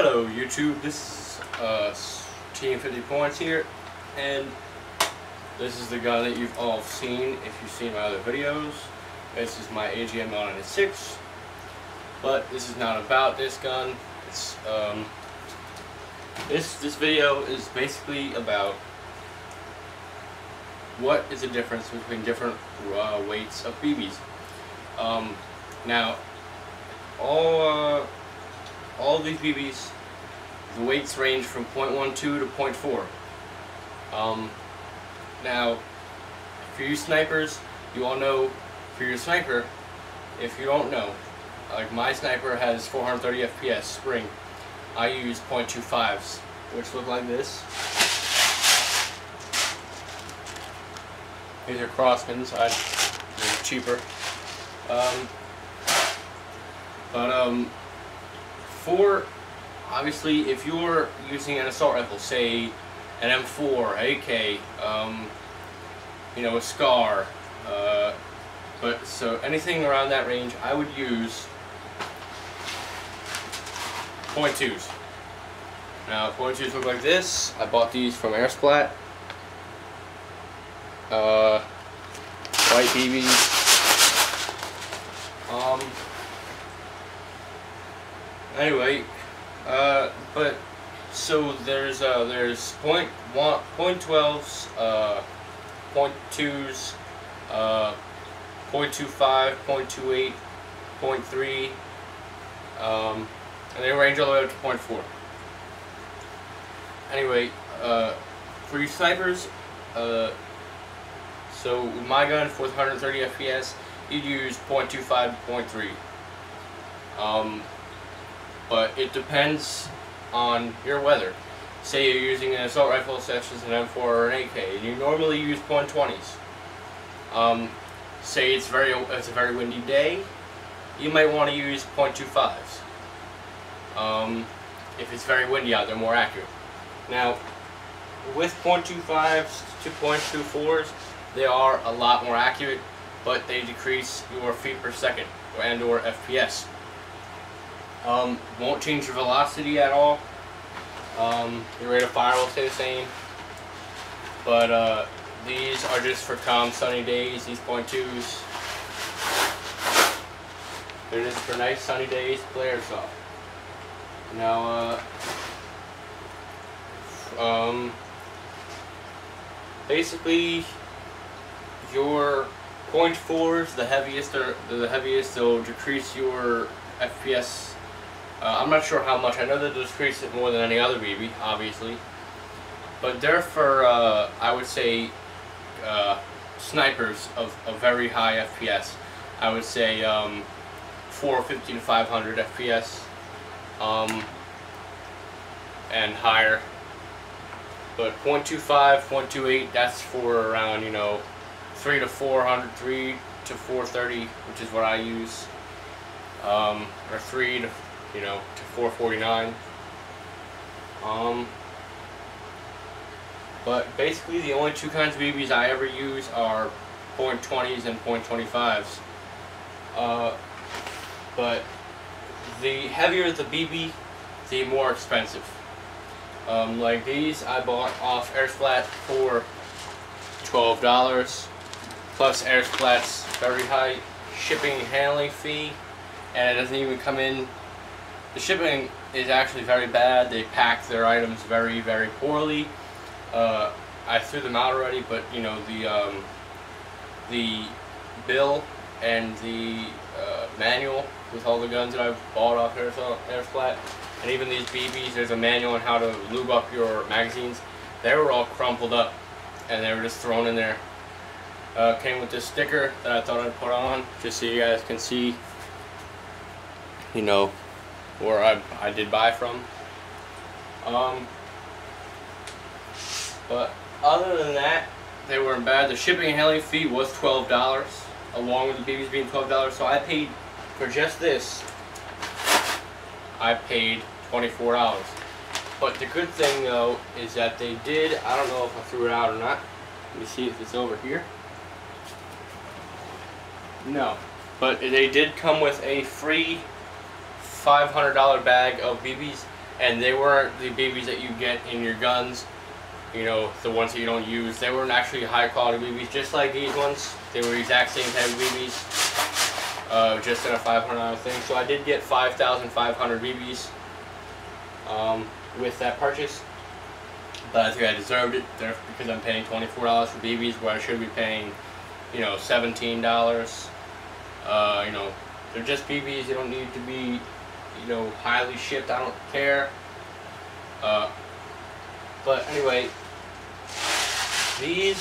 Hello YouTube, this is uh, Team 50 Points here, and this is the gun that you've all seen if you've seen my other videos. This is my AGM L96, but this is not about this gun. It's um, this this video is basically about what is the difference between different uh, weights of BBs. Um, now, all uh, all these BBs, the weights range from 0.12 to 0.4. Um, now, for you snipers, you all know, for your sniper, if you don't know, like my sniper has 430 FPS spring. I use 0.25s, which look like this. These are Crosmans. I they're cheaper. Um, but um, for obviously, if you're using an assault rifle, say an M4, AK, um, you know, a SCAR, uh, but so anything around that range, I would use point twos. Now, point twos look like this. I bought these from Airsplat. Uh, white BBs. Um, anyway, uh, but so there's uh, there's point one, point twelves, uh, point twos, uh, point two five, point two eight, point three, um, and they range all the way up to point four. Anyway, uh, for you snipers, uh, so with my gun for 130 FPS, you'd use 0.25 to 0.3. Um, but it depends on your weather. Say you're using an assault rifle such as an M4 or an AK, and you normally use .20s. Um, say it's very it's a very windy day, you might want to use .25s. Um, if it's very windy out, they're more accurate. Now, with .25s to .24s, they are a lot more accurate, but they decrease your feet per second and or FPS. Um, won't change your velocity at all. Um, your rate of fire will stay the same. But uh, these are just for calm sunny days, these point twos. They're just for nice sunny days, play airsoft. Now, uh, um, basically, your point fours, the heaviest, are the heaviest, will decrease your FPS uh, I'm not sure how much. I know that they decrease it more than any other BB, obviously. But they're for, uh, I would say, uh, snipers of, a very high FPS. I would say um, 450 to 500 FPS um, and higher. But 0.25, 0.28, that's for around, you know, 3 to 400, 3 to 430, which is what I use. Um, or 3 to you know, to 449. Um, but basically the only two kinds of BBs I ever use are .20s and .25s. Uh, but the heavier the BB, the more expensive. Um, like these, I bought off Airsplat for $12, plus Airsplat's very high shipping and handling fee, and it doesn't even come in the shipping is actually very bad. They pack their items very, very poorly. Uh, I threw them out already, but you know the um, the bill and the uh, manual with all the guns that I've bought off Airsplat, and even these BBs, there's a manual on how to lube up your magazines. They were all crumpled up, and they were just thrown in there. Uh, came with this sticker that I thought I'd put on, just so you guys can see, you know, where I, I did buy from. Um, but other than that, they weren't bad. The shipping and handling fee was $12, along with the BBs being $12. So I paid, for just this, I paid $24. But the good thing though, is that they did, I don't know if I threw it out or not. Let me see if it's over here. No. But they did come with a free $500 bag of BBs and they weren't the BBs that you get in your guns. You know, the ones that you don't use. They weren't actually high quality BBs, just like these ones. They were the exact same type of BBs, uh, just in a $500 thing. So I did get 5,500 BBs um, with that purchase. But I think I deserved it there because I'm paying $24 for BBs where I should be paying, you know, $17. Uh, you know, they're just BBs. They don't need to be you know, highly shipped. I don't care. Uh, but anyway, these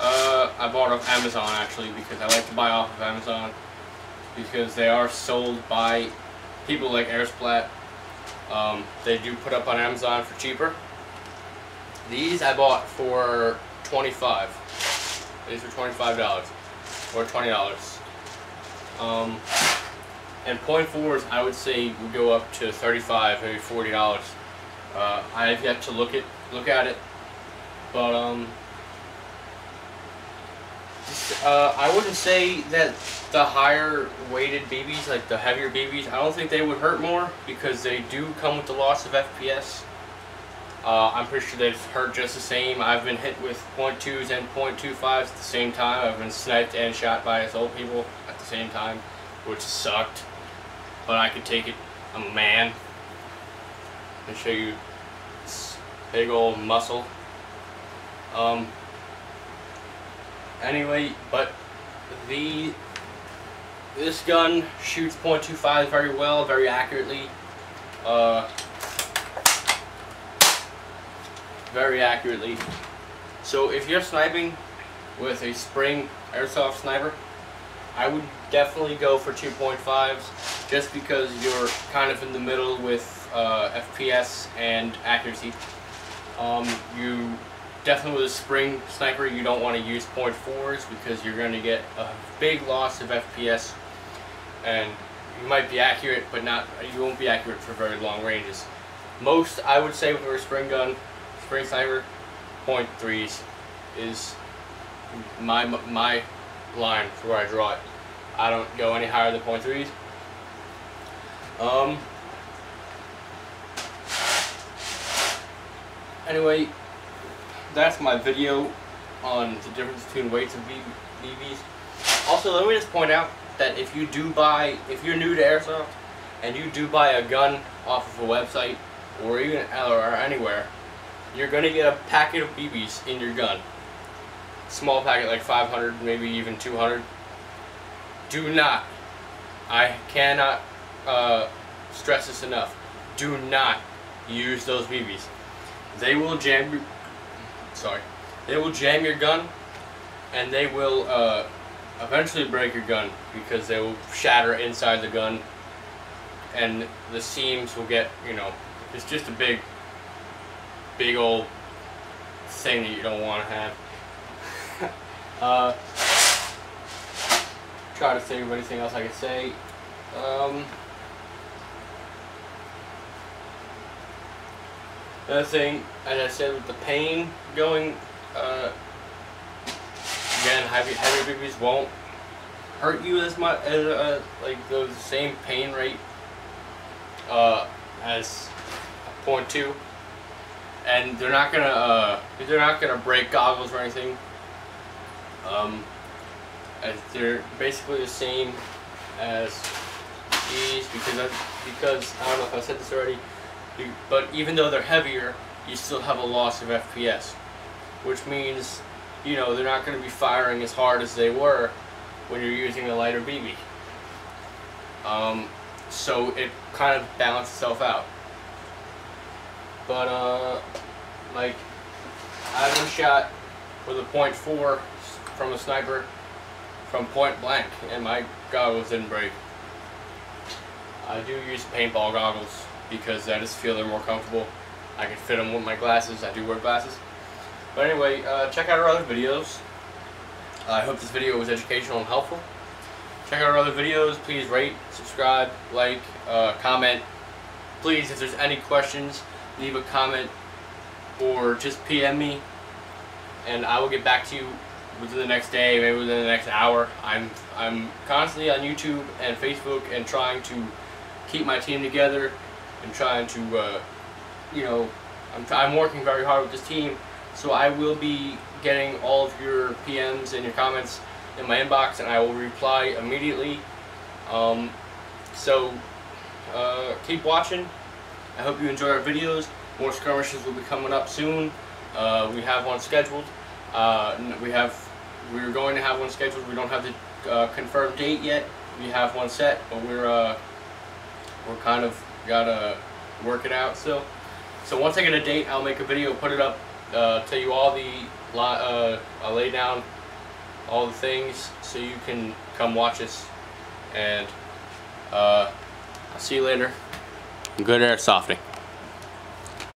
uh, I bought off Amazon actually because I like to buy off of Amazon because they are sold by people like Airsplat. Um, they do put up on Amazon for cheaper. These I bought for 25 These were $25 or $20. Um, and point fours, I would say would go up to thirty-five, maybe forty dollars. Uh, I have yet to look at look at it, but um, uh, I wouldn't say that the higher weighted BBs, like the heavier BBs, I don't think they would hurt more because they do come with the loss of FPS. Uh, I'm pretty sure they've hurt just the same. I've been hit with .2s and .25s at the same time. I've been sniped and shot by assault people at the same time, which sucked but I could take it. I'm a man. And show you this big old muscle. Um, anyway, but the this gun shoots .25 very well, very accurately. Uh, very accurately. So if you're sniping with a spring airsoft sniper, I would definitely go for 2.5s just because you're kind of in the middle with uh, FPS and accuracy. Um, you definitely with a spring sniper you don't want to use 0.4s because you're going to get a big loss of FPS and you might be accurate but not you won't be accurate for very long ranges. Most I would say with a spring gun, spring sniper, 0.3s is my my line for where I draw it. I don't go any higher than point threes. Um. Anyway, that's my video on the difference between weights of BBs. Also, let me just point out that if you do buy, if you're new to airsoft, and you do buy a gun off of a website or even or anywhere, you're gonna get a packet of BBs in your gun small packet like 500, maybe even 200. Do not, I cannot uh, stress this enough, do not use those BBs. They will jam your, sorry, they will jam your gun and they will uh, eventually break your gun because they will shatter inside the gun and the seams will get, you know, it's just a big, big old thing that you don't want to have. Uh, try to think of anything else I could say. Um, another thing, as I said, with the pain going, uh, again, heavy, heavy BBs won't hurt you as much as uh, like the same pain rate uh, as point two, and they're not gonna uh, they're not gonna break goggles or anything. Um, they're basically the same as these because I, because I don't know if I said this already, but even though they're heavier, you still have a loss of FPS, which means you know they're not going to be firing as hard as they were when you're using a lighter BB. Um, so it kind of balances itself out. But uh, like I've been shot with a .4 from a sniper from point blank and my goggles didn't break. I do use paintball goggles because I just feel they're more comfortable. I can fit them with my glasses. I do wear glasses. But anyway, uh, check out our other videos. I hope this video was educational and helpful. Check out our other videos. Please rate, subscribe, like, uh, comment. Please, if there's any questions, leave a comment or just PM me and I will get back to you within the next day, maybe within the next hour. I'm I'm constantly on YouTube and Facebook and trying to keep my team together and trying to, uh, you know, I'm, I'm working very hard with this team. So I will be getting all of your PMs and your comments in my inbox, and I will reply immediately. Um, so uh, keep watching. I hope you enjoy our videos. More skirmishes will be coming up soon. Uh, we have one scheduled. Uh, we have we're going to have one scheduled. We don't have the uh, confirmed date yet. We have one set, but we're uh, we're kind of gotta work it out still. So once I get a date, I'll make a video, put it up, uh, tell you all the uh, I'll lay down all the things so you can come watch us. And uh, I'll see you later. Good air softening.